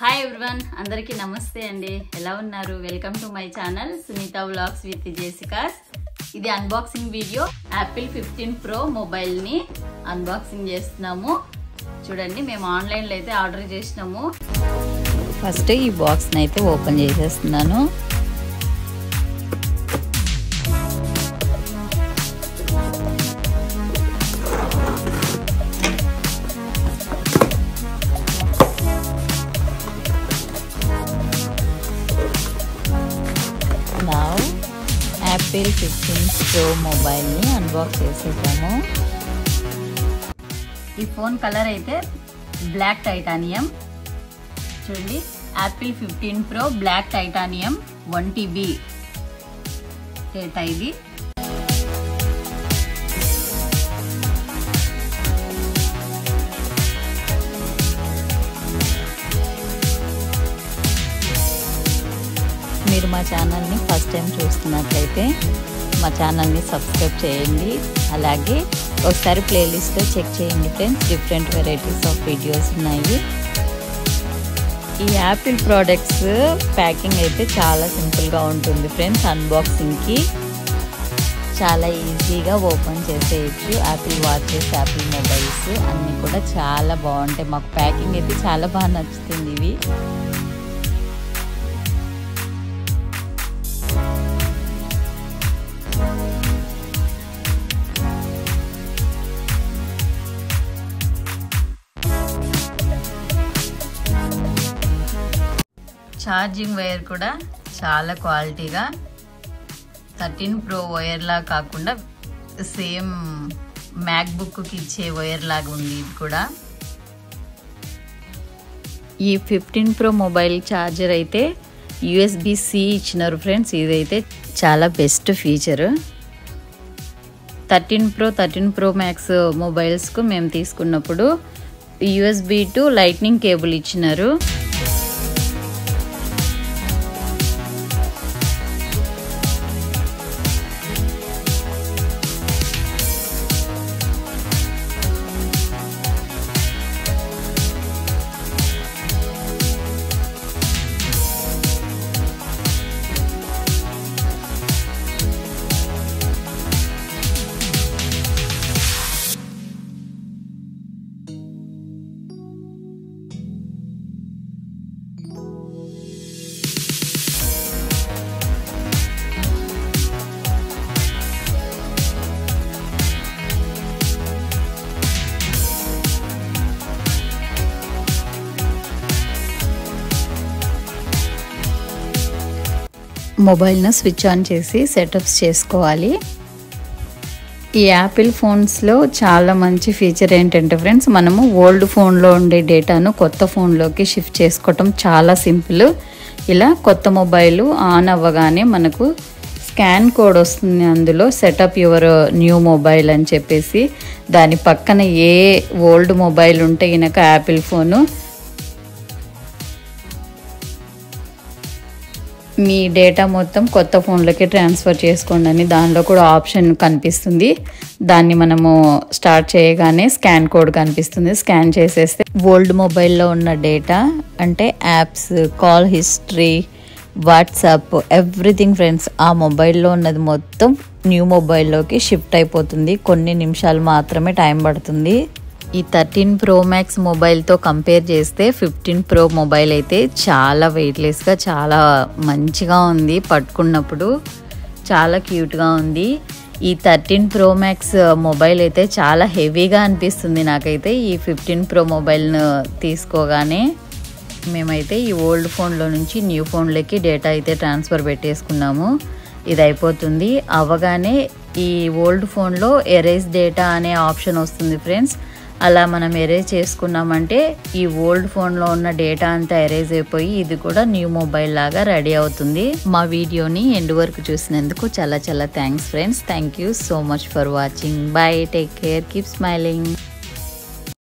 Hi everyone అందరికీ నమస్తే అండి. ఎలా ఉన్నారు? Welcome to my channel Sunitha vlogs with Jessica's ఇది unboxing video Apple fifteen pro మొబైల్ని అన్బాక్సింగ్ చేస్తున్నాము. చూడండి మేము ఆన్లైన్లో అయితే ఆర్డర్ చేసినాము. ఫస్ట్ ఈ బాక్స్ని అయితే ఓపెన్ చేసేస్తున్నాను. యాపిల్ ఫిఫ్టీన్ ప్రో మొబైల్ని అన్బాక్స్ చేసేసాము. ఈ ఫోన్ కలర్ అయితే బ్లాక్ టైటానియం. చూడండి Apple fifteen pro black titanium one TB data ఇది. మీరు మా ఛానల్ని ఫస్ట్ టైం చూస్తున్నట్లయితే మా ఛానల్ని సబ్స్క్రైబ్ చేయండి. అలాగే ఒకసారి ప్లేలిస్ట్లో చెక్ చేయండి friends different varieties of videos ఉన్నాయి. ఈ యాపిల్ ప్రోడక్ట్స్ ప్యాకింగ్ అయితే చాలా సింపుల్గా ఉంటుంది ఫ్రెండ్స్ అన్బాక్సింగ్కి. చాలా ఈజీగా ఓపెన్ చేసేయచ్చు. యాపిల్ వాచెస్ యాపిల్ మొబైల్స్ అన్నీ కూడా చాలా బాగుంటాయి. మాకు ప్యాకింగ్ అయితే చాలా బాగా నచ్చుతుంది ఇవి. ఛార్జింగ్ వైర్ కూడా చాలా క్వాలిటీగా థర్టీన్ ప్రో వైర్లా కాకుండా సేమ్ మ్యాక్బుక్కి ఇచ్చే వైర్ లాగా ఉంది ఇది కూడా. ఈ ఫిఫ్టీన్ ప్రో మొబైల్ ఛార్జర్ అయితే యూఎస్బి సి ఇచ్చినారు ఫ్రెండ్స్. ఇదైతే చాలా best feature. Thirteen pro thirteen pro max మొబైల్స్కు మేము తీసుకున్నప్పుడు యుఎస్బి టు లైట్నింగ్ కేబుల్ ఇచ్చినారు. మొబైల్ను స్విచ్ ఆన్ చేసి సెటప్స్ చేసుకోవాలి. ఈ యాపిల్ ఫోన్స్లో చాలా మంచి ఫీచర్ ఏంటంటే ఫ్రెండ్స్ మనము ఓల్డ్ ఫోన్లో ఉండే డేటాను కొత్త ఫోన్లోకి షిఫ్ట్ చేసుకోవటం చాలా సింపుల్. ఇలా కొత్త మొబైల్ ఆన్ అవ్వగానే మనకు స్కాన్ కోడ్ వస్తుంది అందులో సెటప్ యువర్ న్యూ మొబైల్ అని చెప్పేసి. దాని పక్కన ఏ ఓల్డ్ మొబైల్ ఉంటే కనుక యాపిల్ ఫోను మీ డేటా మొత్తం కొత్త ఫోన్లోకి ట్రాన్స్ఫర్ చేసుకోండి అని దానిలో కూడా ఆప్షన్ కనిపిస్తుంది. దాన్ని మనము స్టార్ట్ చేయగానే స్కాన్ కోడ్ కనిపిస్తుంది. స్కాన్ చేసేస్తే ఓల్డ్ మొబైల్లో ఉన్న డేటా అంటే apps call history WhatsApp everything friends ఆ మొబైల్లో ఉన్నది మొత్తం న్యూ మొబైల్లోకి షిఫ్ట్ అయిపోతుంది. కొన్ని నిమిషాలు మాత్రమే టైం పడుతుంది. ఈ థర్టీన్ ప్రో మ్యాక్స్ మొబైల్తో కంపేర్ చేస్తే ఫిఫ్టీన్ ప్రో మొబైల్ అయితే చాలా వెయిట్లెస్గా చాలా మంచిగా ఉంది పట్టుకున్నప్పుడు. చాలా క్యూట్గా ఉంది. ఈ థర్టీన్ ప్రో మ్యాక్స్ మొబైల్ అయితే చాలా హెవీగా అనిపిస్తుంది నాకైతే. ఈ ఫిఫ్టీన్ ప్రో మొబైల్ను తీసుకోగానే మేమైతే ఈ ఓల్డ్ ఫోన్లో నుంచి న్యూ ఫోన్లోకి డేటా అయితే ట్రాన్స్ఫర్ పెట్టేసుకున్నాము. ఇది అయిపోతుంది అవగానే ఈ ఓల్డ్ ఫోన్లో ఎరేజ్ డేటా అనే ఆప్షన్ వస్తుంది ఫ్రెండ్స్. అలా మనం ఎరేజ్ చేసుకున్నామంటే ఈ ఓల్డ్ ఫోన్లో ఉన్న డేటా అంతా ఎరేజ్ అయిపోయి ఇది కూడా న్యూ మొబైల్ లాగా రెడీ అవుతుంది. మా వీడియోని ఎండ్ వరకు చూసినందుకు చాలా చాలా thanks friends thank you so much for watching bye take care keep smiling